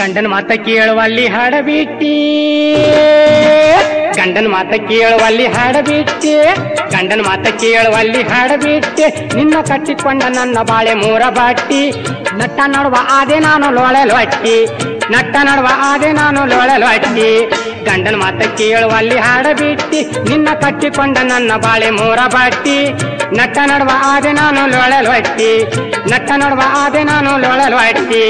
ಗಂಡನ ಮಾತ ಕೇಳುವಲ್ಲಿ ಹಾಡಬಿಟ್ಟಿ ಗಂಡನ ಮಾತ ಕೇಳುವಲ್ಲಿ ಹಾಡಬಿಟ್ಟೆ ಗಂಡನ ಮಾತ ಕೇಳುವಲ್ಲಿ ಹಾಡಬಿಟ್ಟೆ ನಿನ್ನ ಕಟ್ಟಿಕೊಂಡ ನನ್ನ ಬಾಳೆ ಮೂರ ಬಾಟಿ. ನಟ್ಟ ನಡುವ ಆದೆ ನಾನು ಲೋಳಲು ಅಟ್ಟಿ ನಟ್ಟ ನಡುವ ಆದೆ ನಾನು ಲೋಳಲು ಅಟ್ಟಿ ಗಂಡನ ಮಾತ ಕೇಳುವಲ್ಲಿ ಹಾಡಬಿಟ್ಟಿ ನಿನ್ನ ಕಟ್ಟಿಕೊಂಡ ನನ್ನ ಬಾಳೆ ಮೂರ ಬಾಟಿ. ನಟ್ಟ ನಡುವ ಆದೆ ನಾನು ಲೋಳಲು ಅಟ್ಟಿ ನಟ್ಟ ನಡುವ ಆದೆ ನಾನು ಲೋಳಲು ಅಟ್ಟಿ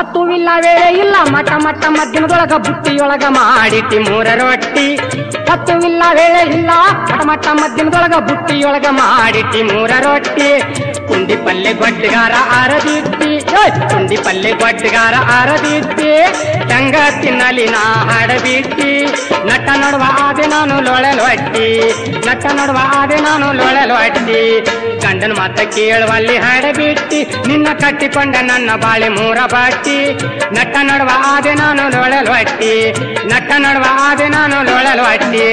ಹೊತ್ತು ಇಲ್ಲ, ವೇಳೆ ಇಲ್ಲ. ಮಠ ಮಠ ಮಧ್ಯಮದೊಳಗ ಬುಟ್ಟಿಯೊಳಗ ಮಾಡಿಟ್ಟಿ ಮೂರ ರೊಟ್ಟಿ ಹೊತ್ತು ಇಲ್ಲ, ವೇಳೆ ಇಲ್ಲ. ಮಠ ಮಠ ಮಧ್ಯಮದೊಳಗ ಬುಟ್ಟಿಯೊಳಗ ಮಾಡಿಟ್ಟಿ ಮೂರ ರೊಟ್ಟಿ ಕುಂಡಿ ಪಲ್ಲೆ ಗೊಡ್ಡಗಾರ ಆರದಿತ್ತಿ ಕುಂಡಿ ಪಲ್ಲೆ ಗೊಡ್ಡಗಾರ ಆರದಿತ್ತಿ ತಂಗ ತಿನ್ನಲಿ ನಾ ಹಾಡಬಿಟ್ಟಿ. ನಟ ನೋಡುವ ಆದೆ ನಾನು ಲೊಳಲು ಅಟ್ಟಿ ನಟ ನೋಡುವ ಆದೆ ನಾನು ಲೊಳಲು ಅಟ್ಟಿ ಗಂಡನ ಮಾತ ಕೇಳುವಲ್ಲಿ ಹಾಡಬಿಟ್ಟಿ, ನಿನ್ನ ಕಟ್ಟಿಕೊಂಡ ನನ್ನ ಬಾಳೆ ಮೂರ ಬಾಟಿ ನಟ ನೋಡುವ ಆದೆ ನಾನು ಲೊಳಲು ಅಟ್ಟಿ ನಟ ನೋಡುವ ಆದೆ ನಾನು ಲೊಳಲು ಅಟ್ಟಿ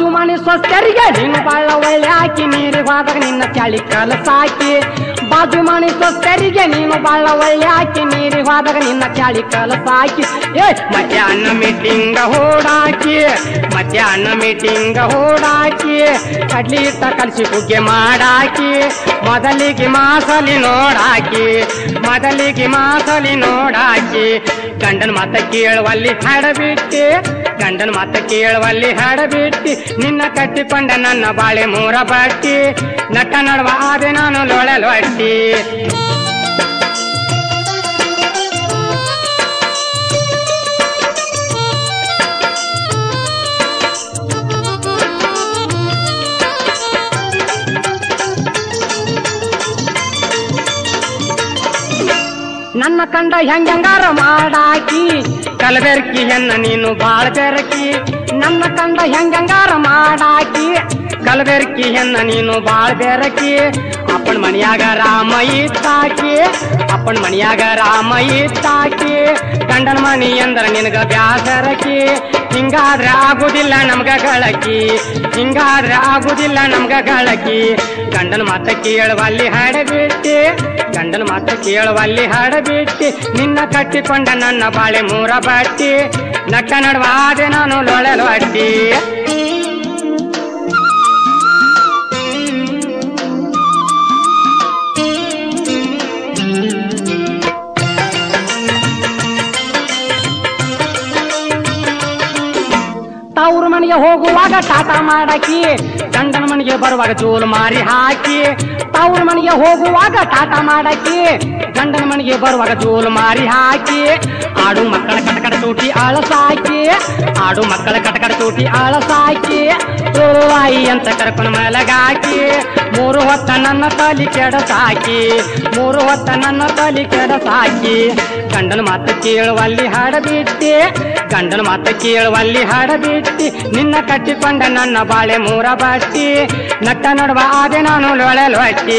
ಬಾಜು ಮನೆ ಸ್ವಸ್ಥರಿಗೆ ನೀನು ಬಾಳ ಒಳ್ಳೆ ಹಾಕಿ ನೀರಿಗೆ ಹೋದಾಗ ನಿನ್ನ ಚಳಿ ಕಾಲ ಸಾಕಿ. ಬಾಜು ಮನೆ ಸ್ವಸ್ಥರಿಗೆ ನೀನು ಬಾಳ ಒಳ್ಳೆ ಹಾಕಿ ನೀರಿಗೆ ಹೋದಾಗ ನಿನ್ನ ಚಳಿ ಕಾಲ ಸಾಕಿ. ಏ, ಮಧ್ಯಾಹ್ನ ಮೀಟಿಂಗ ಹೋಡಾಕಿ, ಮಧ್ಯಾಹ್ನ ಮೀಟಿಂಗ ಹೋಡಾಕಿ. ಕಡ್ಲಿ ಇಟ್ಟ ಕಲಸಿ ಕುಗ್ಗೆ ಮಾಡಾಕಿ, ಮೊದಲಿಗೆ ಮಾಸಲಿ ನೋಡಾಕಿ, ಮೊದಲಿಗೆ ಮಾಸಲಿ ನೋಡಾಕಿ. ಗಂಡನ ಮಾತ ಕೇಳುವಲ್ಲಿ ಹಾಡಬಿಟ್ಟಿ. ಗಂಡನ ಮಾತ ಕೇಳುವಲ್ಲಿ ಹಾಡಬಿಟ್ಟಿ ನಿನ್ನ ಕಟ್ಟಿಕೊಂಡ ನನ್ನ ಬಾಳೆ ಮೂರ ಬಟ್ಟಿ. ನಟ ನಡುವ ಆದೆ ನಾನು ಲೊಳಲು ನನ್ನ ಕಂಡ ಹೆಂಗಾರ ಮಾಡಾಕಿ? ಕಲಬೆರಕಿ ಹೆನ್ನ ನೀನು ಬಾಳ ಬೆರಕಿ. ನನ್ನ ಕಂಡ ಹೆಂಗಾರ ಮಾಡಾಕಿ? ಕಲಬೆರಕಿ ಹೆನ್ನ ನೀನು ಬಾಳ ಬೆರಕಿ. ಅಪ್ಪನ ಮನೆಯಾಗ ರಾಮ ಇತ್ತಾಕಿ ಅಪ್ಪನ ಮನೆಯಾಗ ರಾಮ ಇತ್ತಾಕಿ ಗಂಡನ ಮನಿ ಅಂದ್ರ ನಿನಗ ಬ್ಯಾಸರಕಿ. ಹಿಂಗಾದ್ರ ಆಗುದಿಲ್ಲ ನಮ್ಗ ಗಳಕಿ. ಹಿಂಗಾದ್ರೆ ಆಗುದಿಲ್ಲ ನಮ್ಗ ಗಳಕಿ. ಗಂಡನ ಮಾತ ಕೇಳುವಲ್ಲಿ ಹಾಡಬಿಟ್ಟಿ ಗಂಡನ ಮಾತ ಕೇಳುವಲ್ಲಿ ಹಾಡಬಿಟ್ಟಿ ನಿನ್ನ ಕಟ್ಟಿಕೊಂಡ ನನ್ನ ಬಾಳೆ ಮೂರ ಬಾಟಿ. ನಟ್ಟ ನಡುವಾದೆ ನಾನು ಲೊಳಲು ಅಡ್ಡಿ ಹೋಗುವಾಗ ಟಾಟಾ ಮಾಡಾಕಿ, ಗಂಡನ ಮನೆಗೆ ಬರುವಾಗ ಜೋಲು ಮಾರಿ ಹಾಕಿ, ತವ್ರ ಮನೆಗೆ ಹೋಗುವಾಗ ಟಾಟಾ ಮಾಡಾಕಿ, ಗಂಡನ ಮನೆಗೆ ಬರುವಾಗ ಜೋಲು ಮಾರಿ ಹಾಕಿ, ಆಡು ಮಕ್ಕಳ ಕಟಕಡ ಚೂಟಿ ಆಳಸಾಕಿ ಆಡು ಮಕ್ಕಳ ಕಟಕಡ ಚೂಟಿ ಆಳಸಾಕಿ ಆಯಿ ಅಂತ ಕರ್ಕೊಂಡು ಮಲಗಾಕಿ, ಮೂರು ಹೊತ್ತ ನನ್ನ ತಲಿ ಕೆಡಸಾಕಿ ಮೂರು ಹೊತ್ತ ನನ್ನ ತಲಿ ಕೆಡಸಾಕಿ ಗಂಡನ ಮಾತು ಕೇಳುವಲ್ಲಿ ಹಾಡಬಿಟ್ಟಿ, ಗಂಡನ ಮಾತು ಕೇಳುವಲ್ಲಿ ಹಾಡಬಿಟ್ಟಿ, ನಿನ್ನ ಕಟ್ಟಿಕೊಂಡ ನನ್ನ ಬಾಳೆ ಮೂರ ಬಟ್ಟಿ ನಟ್ಟ ನೋಡುವ ಆದೆ ನಾನು ಲೊಳಲು ಅಟ್ಟಿ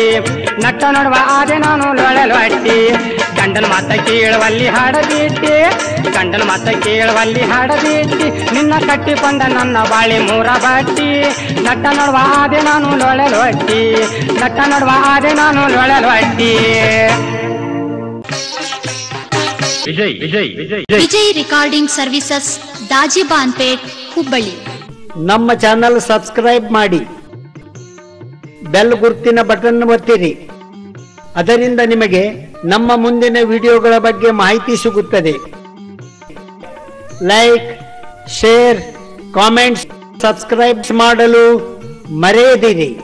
ನಟ್ಟ ನೋಡುವ ಆದೆ ನಾನು ಲೊಳಲು ಅಟ್ಟಿ ಗಂಡನ ಮಾತ ಕೇಳುವಲ್ಲಿ ಹಾಡಬಿಟ್ಟಿ ಗಂಡನ ಮಾತ ಕೇಳುವಲ್ಲಿ ಹಾಡಬಿಟ್ಟಿ ನಿನ್ನ ಕಟ್ಟಿಕೊಂಡ ನನ್ನ ಬಾಳೆ ಮೂರ ಬಾಟಿ ನಟ್ಟ ನೋಡುವ ಆದೆ ನಾನು ಲೊಳಲು ಅಟ್ಟಿ ನಟ್ಟ ನೋಡುವ ಆದೆ ನಾನು ಲೊಳಲು ಅಟ್ಟಿ Vijay Vijay Vijay. Vijay recording services Dajibanpeth Hubballi. ನಮ್ಮ ಚಾನಲ್ ಸಬ್ಸ್ಕ್ರೈಬ್ ಮಾಡಿ. ಬೆಲ್ ಗುರುತಿನ ಬಟನ್ ಒತ್ತಿರಿ. ಅದರಿಂದ ನಿಮಗೆ ನಮ್ಮ ಮುಂದಿನ ವಿಡಿಯೋಗಳ ಬಗ್ಗೆ ಮಾಹಿತಿ ಸಿಗುತ್ತದೆ. ಲೈಕ್ ಶೇರ್ ಕಾಮೆಂಟ್ಸ್ ಸಬ್ಸ್ಕ್ರೈಬ್ ಮಾಡಲು ಮರೆಯದಿರಿ.